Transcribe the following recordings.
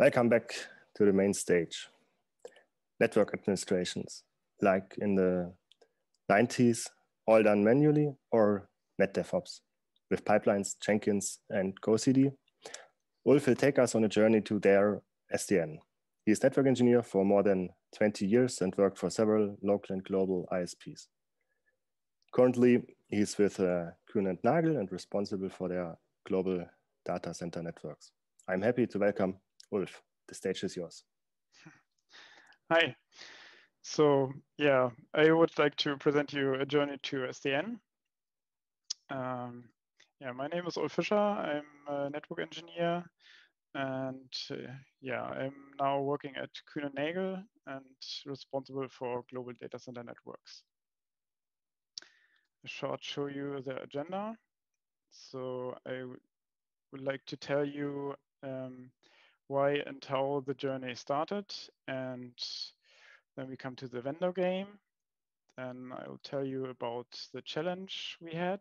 Welcome back to the main stage. Network administrations, like in the 90s, all done manually or NetDevOps with pipelines, Jenkins, and GoCD. Ulf will take us on a journey to their SDN. He is network engineer for more than 20 years and worked for several local and global ISPs. Currently, he's with uh, Kuehne and Nagel and responsible for their global data center networks. I'm happy to welcome Ulf. The stage is yours. Hi. So yeah, I would like to present you a journey to SDN. Um, yeah, my name is Ulf Fischer. I'm a network engineer and uh, yeah, I'm now working at Kuehne Nagel and responsible for global data center networks. A short show you the agenda. So I would like to tell you um, why and how the journey started. And then we come to the vendor game. Then I will tell you about the challenge we had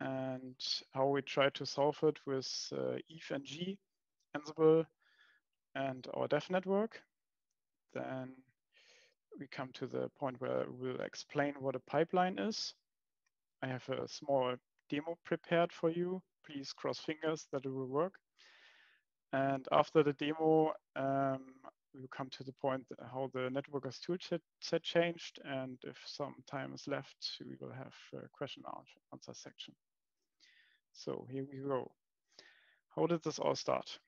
and how we tried to solve it with uh, EVE-NG, Ansible, and our dev network. Then we come to the point where we'll explain what a pipeline is. I have a small demo prepared for you. Please cross fingers that it will work. And after the demo, um, we'll come to the point how the networkers toolset set changed. And if some time is left, we will have a question and answer section. So here we go. How did this all start?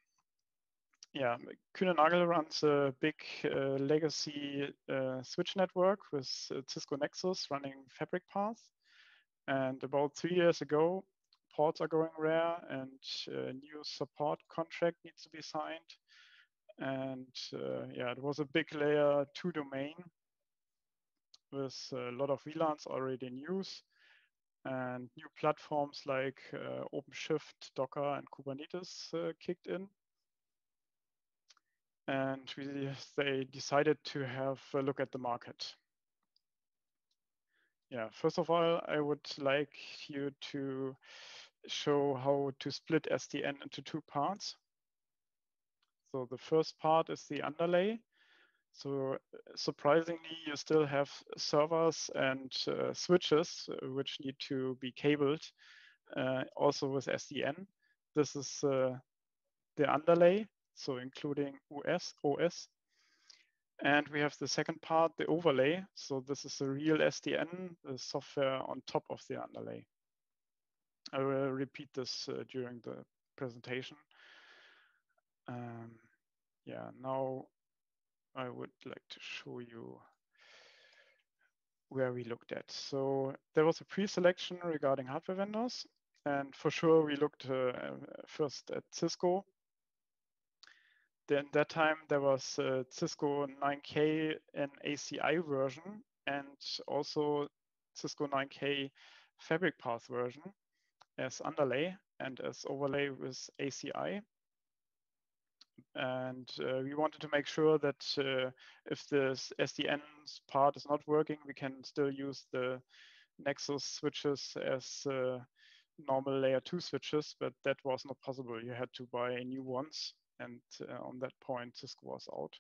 Yeah, Kuehne Nagel runs a big uh, legacy uh, switch network with uh, Cisco Nexus running Fabric Path. And about three years ago, ports are going rare and a uh, new support contract needs to be signed. And uh, yeah, it was a big layer two domain with a lot of VLANs already in use and new platforms like uh, OpenShift, Docker, and Kubernetes uh, kicked in. And we, they decided to have a look at the market. Yeah, first of all, I would like you to show how to split SDN into two parts. So the first part is the underlay. So uh, surprisingly, you still have servers and uh, switches uh, which need to be cabled uh, also with SDN. This is uh, the underlay, so including OS, OS. And we have the second part, the overlay. So this is the real SDN, the software on top of the underlay. I will repeat this uh, during the presentation. Um, yeah, now I would like to show you where we looked at. So there was a pre-selection regarding hardware vendors. And for sure, we looked uh, first at Cisco. Then that time there was uh, Cisco 9K and ACI version and also Cisco 9K Fabric Path version as underlay and as overlay with ACI and uh, we wanted to make sure that uh, if the SDN part is not working, we can still use the Nexus switches as uh, normal layer two switches, but that was not possible. You had to buy new ones. And uh, on that point, Cisco was out.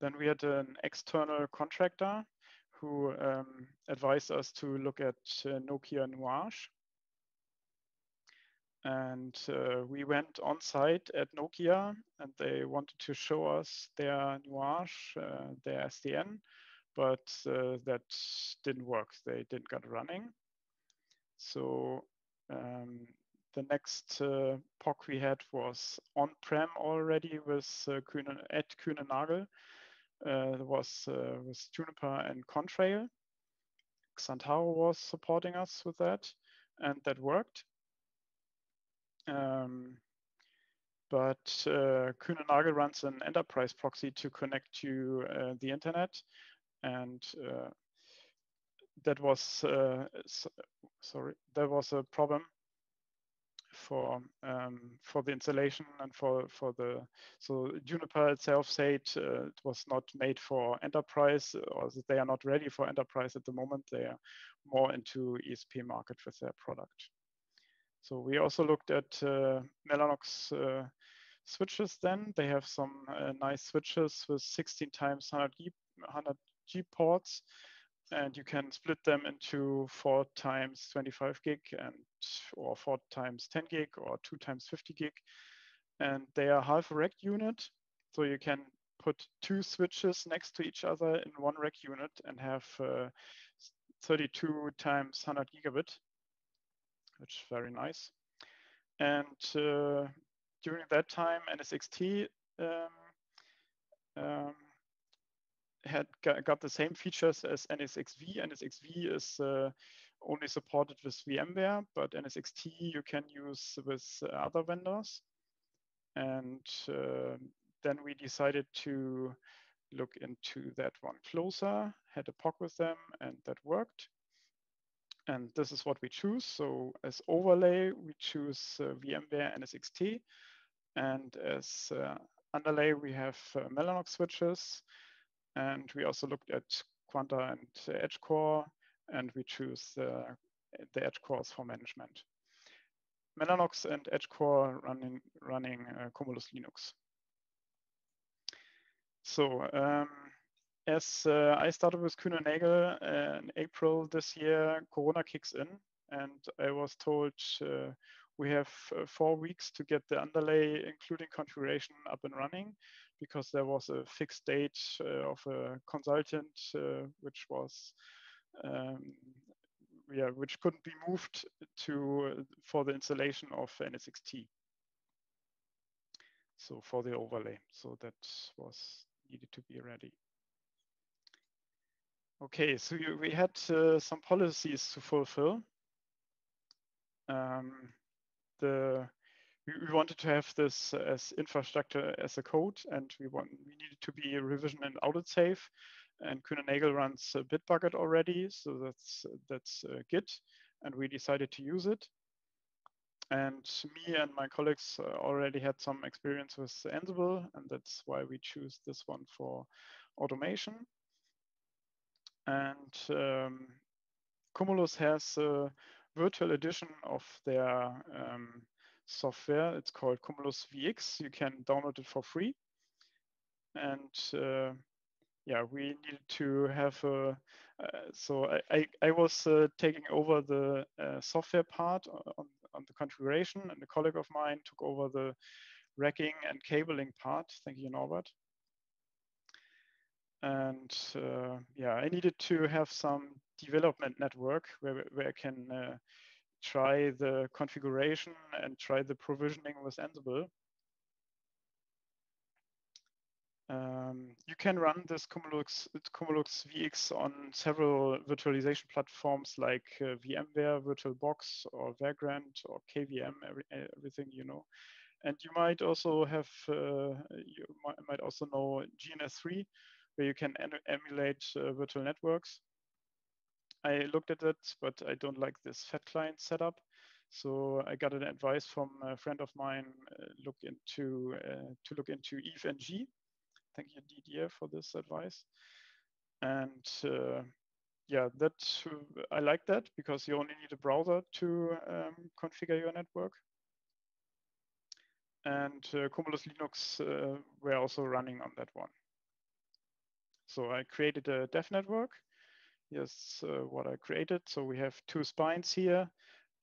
Then we had an external contractor who um, advised us to look at uh, Nokia Nuage and uh, we went on site at Nokia and they wanted to show us their Nuage, uh, their SDN, but uh, that didn't work. They didn't get running. So um, the next uh, POC we had was on-prem already with uh, Kuehne, at Kuehne Nagel. Uh, was uh, with Juniper and Contrail. Xantaro was supporting us with that, and that worked. Um, but uh, Nagel runs an enterprise proxy to connect to uh, the internet. And uh, that was, uh, so, sorry, there was a problem for um, for the installation and for for the so Juniper itself said uh, it was not made for enterprise or they are not ready for enterprise at the moment. They are more into ISP market with their product. So we also looked at uh, Mellanox uh, switches then. They have some uh, nice switches with 16 times 100 G, 100 G ports and you can split them into four times 25 gig and or four times 10 gig or two times 50 gig. And they are half a rack unit so you can put two switches next to each other in one rack unit and have uh, 32 times 100 gigabit which is very nice. And uh, during that time nsxt um, um, had got the same features as NSXV. NSXV is uh, only supported with VMware, but NSXT you can use with other vendors. And uh, then we decided to look into that one closer, had a POC with them, and that worked. And this is what we choose. So as overlay, we choose uh, VMware NSXT. And as uh, underlay, we have uh, Mellanox switches and we also looked at Quanta and Edge Core, and we choose the, Edge cores for management. Mellanox and Edge Core running, running uh, Cumulus Linux. So um, as uh, I started with Kühne Nagel uh, in April this year, Corona kicks in, and I was told uh, we have uh, four weeks to get the underlay, including configuration, up and running because there was a fixed date uh, of a consultant uh, which was um, yeah, which couldn't be moved to for the installation of NSXT. So for the overlay, so that was needed to be ready. Okay, so you, we had uh, some policies to fulfill. Um, the we, we wanted to have this as infrastructure as a code, and we want we needed to be revision and audit safe. And Nagel runs uh, Bitbucket already, so that's that's uh, Git, and we decided to use it. And me and my colleagues uh, already had some experience with Ansible, and that's why we choose this one for automation. And um, Cumulus has a virtual edition of their um, software. It's called Cumulus VX. You can download it for free. And uh, yeah, we needed to have a, uh, so I, I, I was uh, taking over the uh, software part on, on the configuration and a colleague of mine took over the racking and cabling part. Thank you, Norbert. And uh, yeah, I needed to have some development network where, where I can uh, try the configuration and try the provisioning with Ansible. Um, you can run this Cumulus VX on several virtualization platforms like uh, VMware, VirtualBox, or Vagrant, or KVM, every, everything you know. And you might also have, uh, you might also know GNS3, where you can emulate uh, virtual networks. I looked at it, but I don't like this fat client setup. So I got an advice from a friend of mine uh, look into uh, to look into EVE-NG. Thank you Didier for this advice. And uh, yeah, that I like that because you only need a browser to um, configure your network. And uh, Cumulus Linux uh, were also running on that one. So I created a dev network Here's uh, what I created. So we have two spines here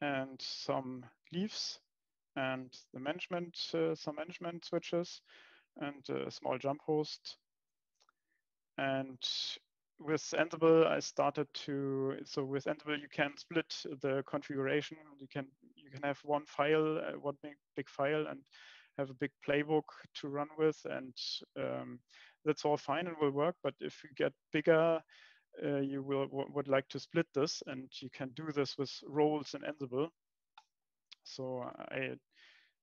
and some leaves and the management, uh, some management switches and a small jump host. And with Ansible, I started to, so with Ansible, you can split the configuration. You can, you can have one file, uh, one big, big file and have a big playbook to run with. And um, that's all fine and will work. But if you get bigger, uh, you will would like to split this and you can do this with roles in Ansible. So I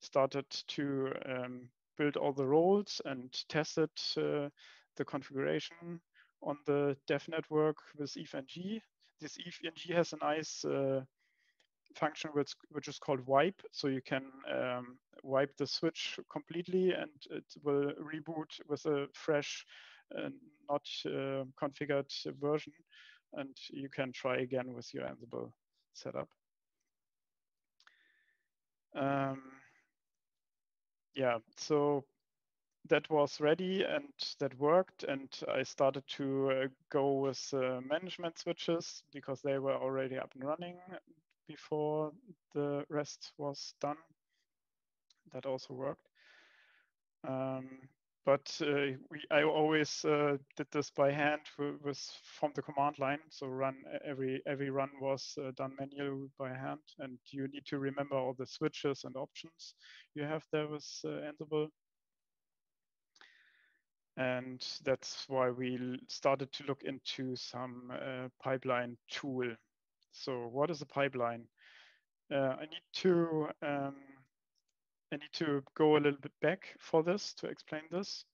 started to um, build all the roles and tested uh, the configuration on the dev network with EVE-NG. This EVE-NG has a nice uh, function which, which is called wipe. So you can um, wipe the switch completely and it will reboot with a fresh not uh, configured version. And you can try again with your Ansible setup. Um, yeah, so that was ready and that worked. And I started to uh, go with uh, management switches because they were already up and running before the rest was done. That also worked. Um, but uh, we, I always uh, did this by hand with, from the command line. So run every every run was uh, done manually by hand, and you need to remember all the switches and options you have there with uh, Ansible. And that's why we started to look into some uh, pipeline tool. So what is a pipeline? Uh, I need to um, I need to go a little bit back for this to explain this.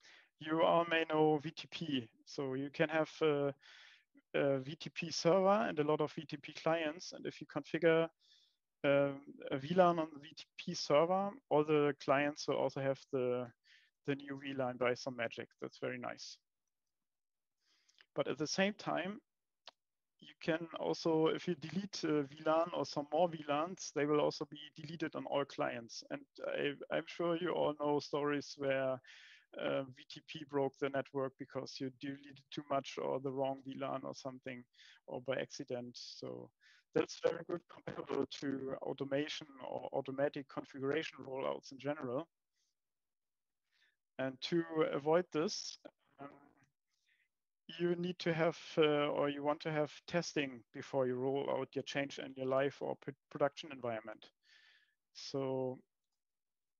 You all may know VTP. So you can have a, a VTP server and a lot of VTP clients. And if you configure um, a VLAN on the VTP server, all the clients will also have the, the new VLAN by some magic. That's very nice. But at the same time, you can also, if you delete uh, VLAN or some more VLANs, they will also be deleted on all clients. And I, am sure you all know stories where uh, VTP broke the network because you deleted too much or the wrong VLAN or something, or by accident. So that's very good comparable to automation or automatic configuration rollouts in general. And to avoid this, um, you need to have uh, or you want to have testing before you roll out your change in your live or production environment. So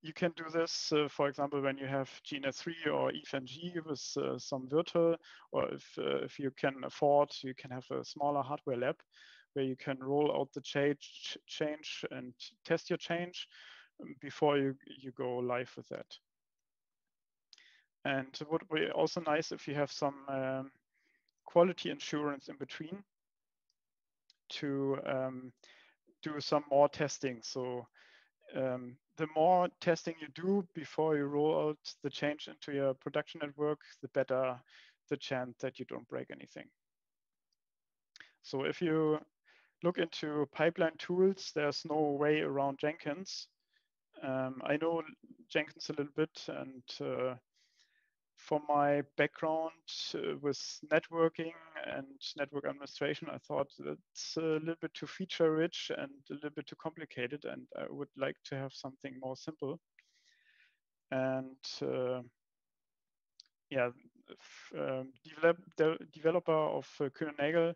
you can do this, uh, for example, when you have GNS3 or EVE-NG with uh, some virtual, or if, uh, if you can afford, you can have a smaller hardware lab where you can roll out the change, change and test your change um, before you, you go live with that. And it would be also nice if you have some um, quality insurance in between to um, do some more testing. So um, the more testing you do before you roll out the change into your production network, the better the chance that you don't break anything. So if you look into pipeline tools, there's no way around Jenkins. Um, I know Jenkins a little bit and uh, for my background uh, with networking and network administration, I thought that's a little bit too feature rich and a little bit too complicated, and I would like to have something more simple. And uh, yeah, um, develop, the developer of uh, Kühne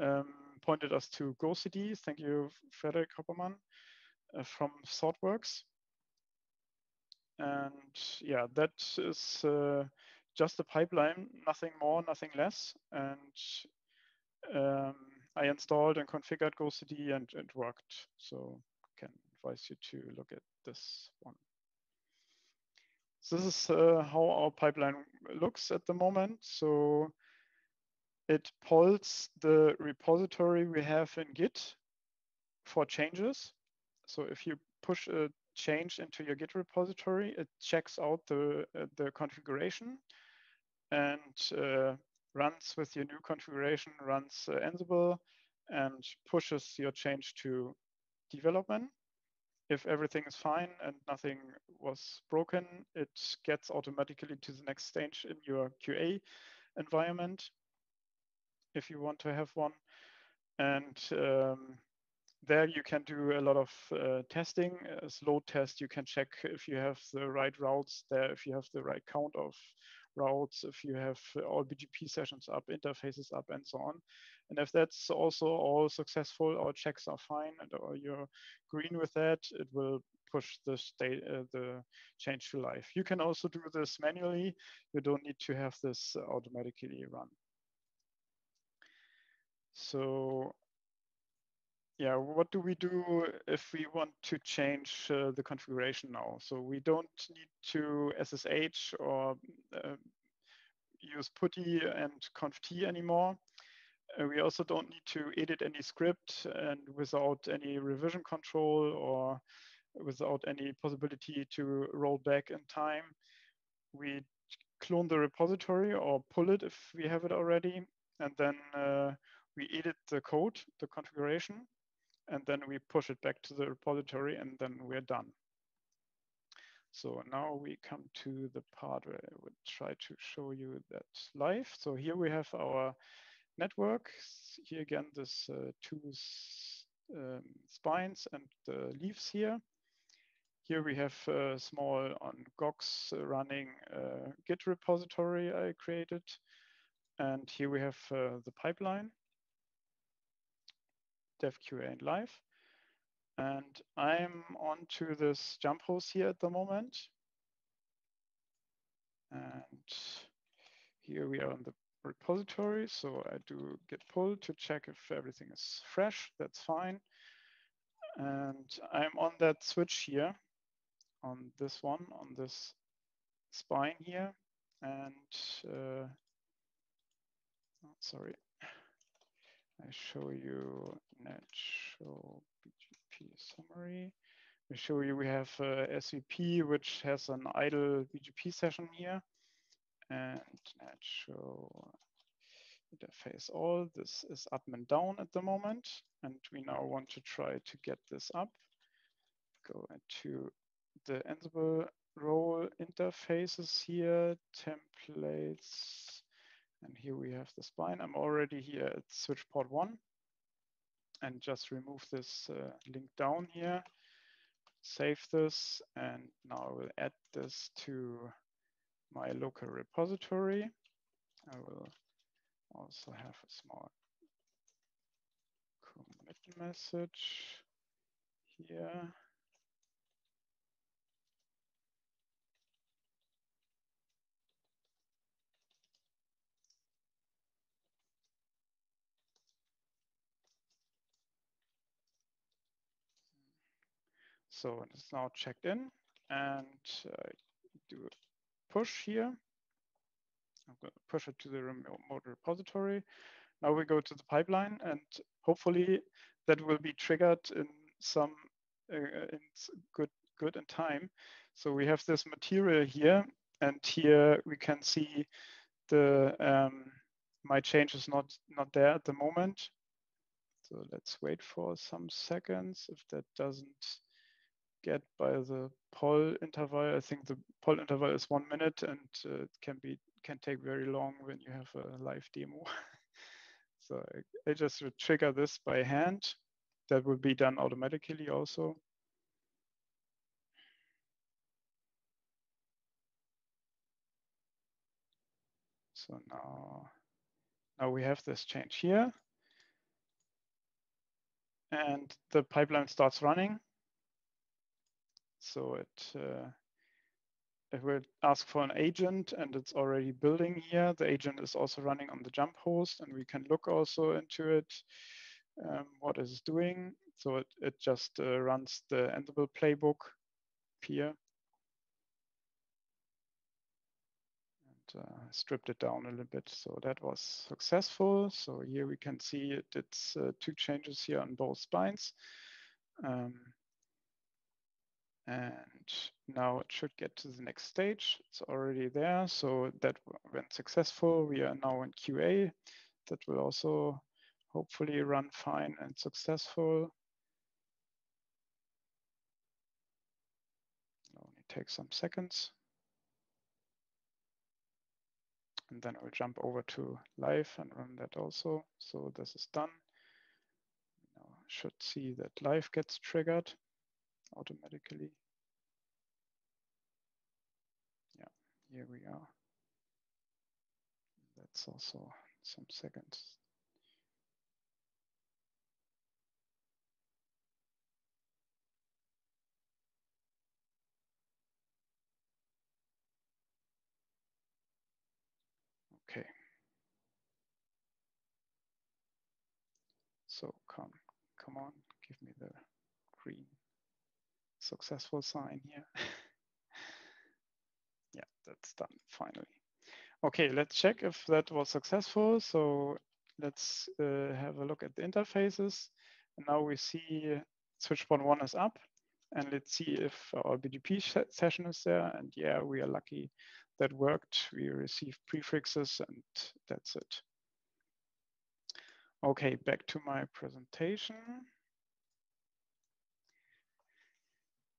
um, pointed us to GoCD. Thank you, Frederik Hoppermann uh, from ThoughtWorks. And yeah, that is uh, just a pipeline, nothing more, nothing less. And um, I installed and configured GoCD and it worked. So can advise you to look at this one. So this is uh, how our pipeline looks at the moment. So it pulls the repository we have in Git for changes. So if you push a change into your Git repository, it checks out the, uh, the configuration and uh, runs with your new configuration, runs uh, Ansible and pushes your change to development. If everything is fine and nothing was broken, it gets automatically to the next stage in your QA environment if you want to have one. And um, there you can do a lot of uh, testing. As load test, you can check if you have the right routes there, if you have the right count of routes, if you have all BGP sessions up, interfaces up, and so on. And if that's also all successful, all checks are fine, and or you're green with that, it will push the state, uh, the change to live. You can also do this manually. You don't need to have this automatically run. So yeah, what do we do if we want to change uh, the configuration now? So we don't need to SSH or uh, use PuTTY and conft anymore. Uh, we also don't need to edit any script and without any revision control or without any possibility to roll back in time. We clone the repository or pull it if we have it already. And then uh, we edit the code, the configuration, and then we push it back to the repository and then we're done. So now we come to the part where I would try to show you that live. So here we have our network. Here again, this uh, two um, spines and the leaves here. Here we have a small on Gogs running uh, Git repository I created. And here we have uh, the pipeline, DevQA and live. And I'm onto this jump host here at the moment. And here we are on the repository. So I do git pull to check if everything is fresh. That's fine. And I'm on that switch here, on this one, on this spine here. And uh, oh, sorry, I show you show BGP summary. We show you we have uh, SVP, which has an idle BGP session here. And show interface all. This is up and down at the moment. And we now want to try to get this up. Go into the Ansible role interfaces here, templates, and here we have the spine. I'm already here at switch port one and just remove this uh, link down here, save this, and now I will add this to my local repository. I will also have a small commit message here. So it's now checked in and uh, do a push here. I'm going to push it to the remote repository. Now we go to the pipeline and hopefully that will be triggered in some uh, in good good in time. So we have this material here and here we can see the um, my change is not not there at the moment. So let's wait for some seconds. If that doesn't get by the poll interval. I think the poll interval is one minute and uh, it can be can take very long when you have a live demo. so I, I just would trigger this by hand. That will be done automatically also. So now, now we have this change here. And the pipeline starts running. So it, uh, it will ask for an agent and it's already building here. The agent is also running on the jump host and we can look also into it, um, what it's doing. So it, it just uh, runs the Ansible playbook here. And uh, stripped it down a little bit. So that was successful. So here we can see it, it's uh, two changes here on both spines. Um, and now it should get to the next stage. It's already there. So that went successful. We are now in QA. That will also hopefully run fine and successful. It only takes some seconds. And then I'll jump over to live and run that also. So this is done. Now should see that live gets triggered automatically. Yeah, here we are. That's also some seconds. Okay. So come, come on, give me the green successful sign here. yeah, that's done finally. Okay, let's check if that was successful. So let's uh, have a look at the interfaces. And now we see switch one is up. And let's see if our BGP session is there. And yeah, we are lucky that worked. We received prefixes and that's it. Okay, back to my presentation.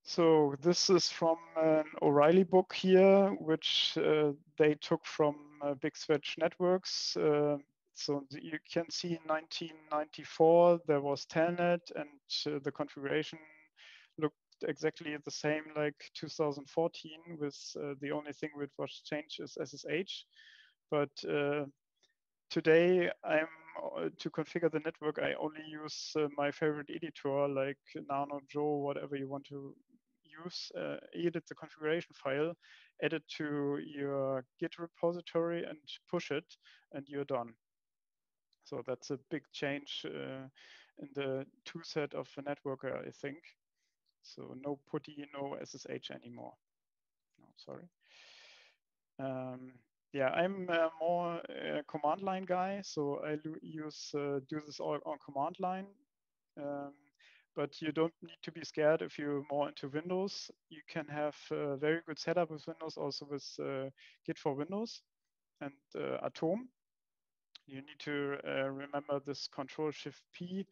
So this is from an O'Reilly book here, which uh, they took from uh, Big Switch Networks. Uh, so you can see in 1994, there was Telnet and uh, the configuration looked exactly the same like 2014 with uh, the only thing which was changed is SSH. But uh, today I'm to configure the network, I only use uh, my favorite editor like Nano, Joe, whatever you want to use, uh, edit the configuration file, add it to your Git repository and push it, and you're done. So that's a big change uh, in the toolset of a networker, I think. So no PuTTY, no SSH anymore. No, sorry. Um, yeah, I'm uh, more a command line guy, so I use uh, do this all on command line. Um, but you don't need to be scared if you're more into Windows. You can have a very good setup with Windows, also with uh, Git for Windows and uh, Atom. You need to uh, remember this Control Shift P.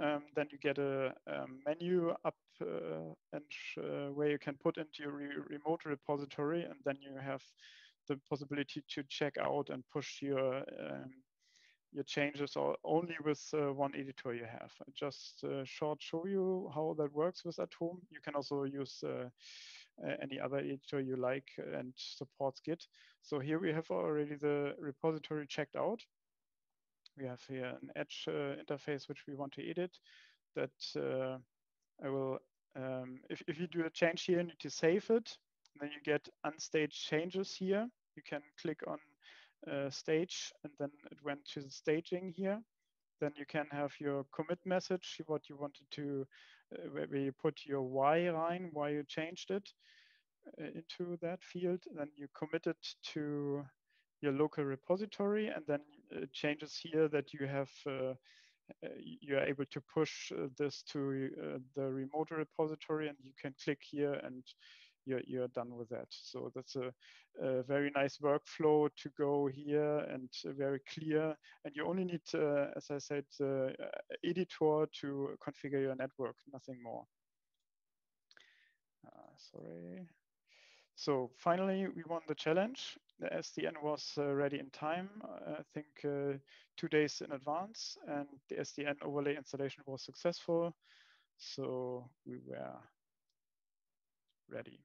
Um, then you get a, a menu up uh, and uh, where you can put into your re remote repository, and then you have the possibility to check out and push your um, your changes or only with uh, one editor you have. I just uh, short show you how that works with Atom. You can also use uh, any other editor you like and supports Git. So here we have already the repository checked out. We have here an Edge uh, interface which we want to edit that uh, I will, um, if, if you do a change here, you need to save it. then you get unstaged changes here. You can click on uh, stage and then it went to the staging here. Then you can have your commit message, what you wanted to, uh, where you put your why line, why you changed it uh, into that field. Then you commit it to your local repository and then it changes here that you have uh, uh you are able to push uh, this to uh, the remote repository and you can click here and you're, you're done with that. So that's a, a very nice workflow to go here and very clear. And you only need, uh, as I said, uh, editor to configure your network, nothing more. Uh, sorry. So finally, we won the challenge. The SDN was uh, ready in time, I think uh, two days in advance, and the SDN overlay installation was successful. So we were ready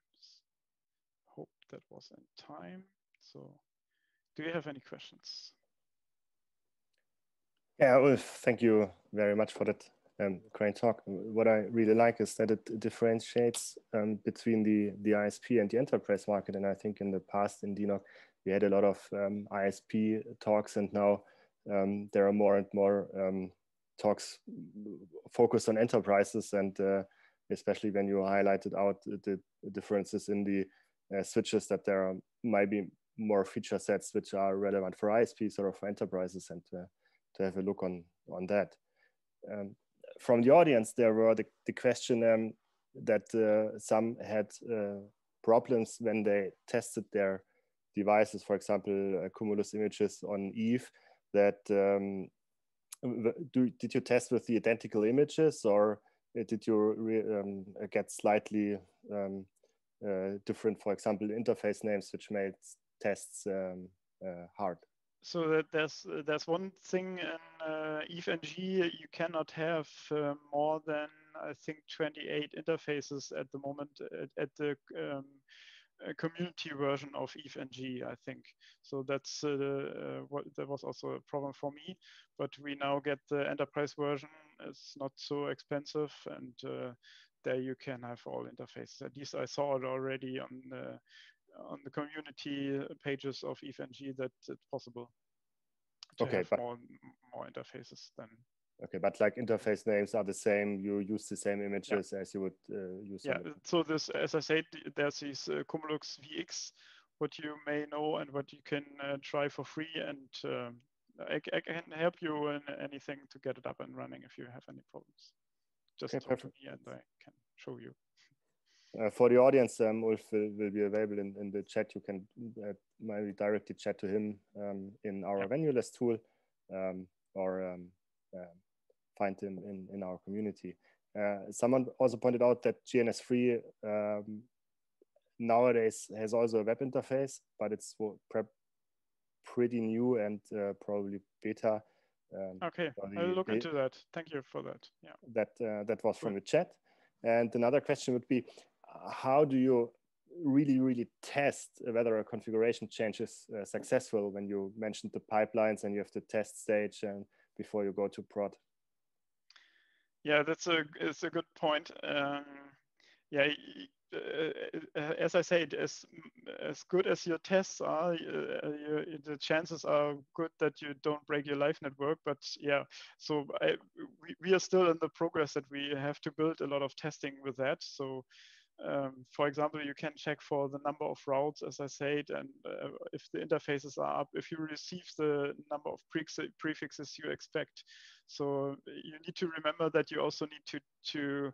that was in time. So do you have any questions? Yeah, well, thank you very much for that um, great talk. What I really like is that it differentiates um, between the, the ISP and the enterprise market. And I think in the past in DENOG, we had a lot of um, ISP talks and now um, there are more and more um, talks focused on enterprises and uh, especially when you highlighted out the differences in the uh, switches that there are, might be more feature sets which are relevant for ISPs or for enterprises and to, to have a look on, on that. Um, from the audience, there were the, the question um, that uh, some had uh, problems when they tested their devices, for example, uh, Cumulus images on Eve, that um, do, did you test with the identical images or did you um, get slightly um, uh, different, for example, interface names, which made tests um, uh, hard. So that there's there's one thing in uh, EveNG you cannot have uh, more than I think 28 interfaces at the moment at, at the um, community version of EveNG, I think. So that's uh, uh, what that was also a problem for me. But we now get the enterprise version. It's not so expensive, and uh, there you can have all interfaces. At least I saw it already on the, on the community pages of EveNG that it's possible to okay, have more, more interfaces than Okay, but like interface names are the same. You use the same images yeah. as you would uh, use. Yeah. So this, as I said, there's these uh, Cumulus VX, what you may know and what you can uh, try for free, and um, I, I, can help you in anything to get it up and running if you have any problems just okay, perfect. me and I can show you. Uh, for the audience, um, Ulf will, will, be available in, in the chat. You can uh, maybe directly chat to him um, in our yeah. Venueless tool um, or um, uh, find him in, in our community. Uh, someone also pointed out that GNS3 um, nowadays has also a web interface, but it's pretty new and uh, probably beta. Um, okay, I'll look into that. Thank you for that. Yeah, that uh, that was from the chat. And another question would be, how do you really, really test whether a configuration change is uh, successful when you mentioned the pipelines and you have the test stage and before you go to prod? Yeah, that's a it's a good point. Um, yeah, as I said, as as good as your tests are, uh, you, the chances are good that you don't break your live network. But yeah, so I, we, we are still in the progress that we have to build a lot of testing with that. So um, for example, you can check for the number of routes, as I said, and uh, if the interfaces are up, if you receive the number of pre prefixes you expect. So you need to remember that you also need to, to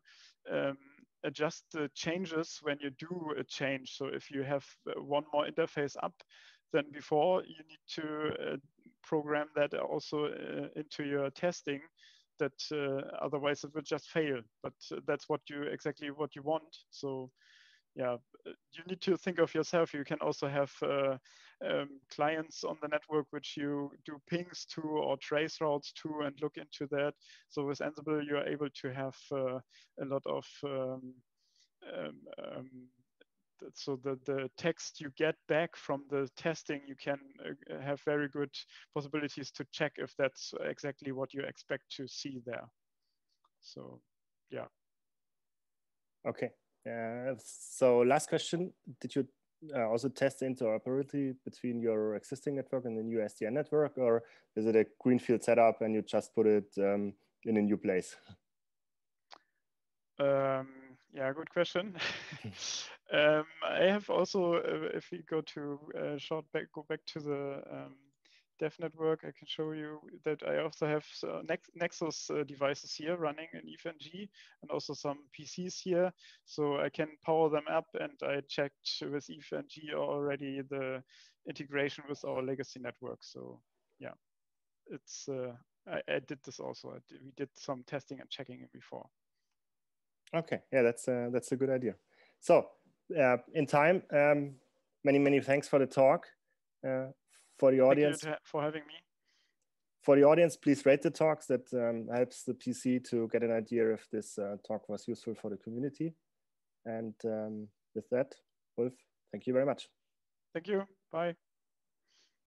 um, adjust the changes when you do a change. So if you have uh, one more interface up than before, you need to uh, program that also uh, into your testing that uh, otherwise it would just fail. But that's what you exactly what you want. So yeah, you need to think of yourself. You can also have uh, um, clients on the network which you do pings to or trace routes to and look into that. So with Ansible, you are able to have uh, a lot of um, um, um so the, the text you get back from the testing, you can uh, have very good possibilities to check if that's exactly what you expect to see there. So yeah. Okay. Uh, so last question, did you uh, also test interoperability between your existing network and the new SDN network, or is it a greenfield setup and you just put it um, in a new place? Um, yeah, good question. um, I have also, uh, if we go to uh, short back, go back to the um, dev network, I can show you that I also have uh, Nexus uh, devices here running in EVE-NG and also some PCs here. So I can power them up and I checked with EVE-NG already the integration with our legacy network. So yeah, it's, uh, I, I, did this also. Did, we did some testing and checking it before. Okay, yeah, that's, uh, that's a good idea. So uh, in time, um, many, many thanks for the talk. Uh, for the audience. for having me. For the audience, please rate the talks. That um, helps the PC to get an idea if this uh, talk was useful for the community. And um, with that, Ulf, thank you very much. Thank you. Bye.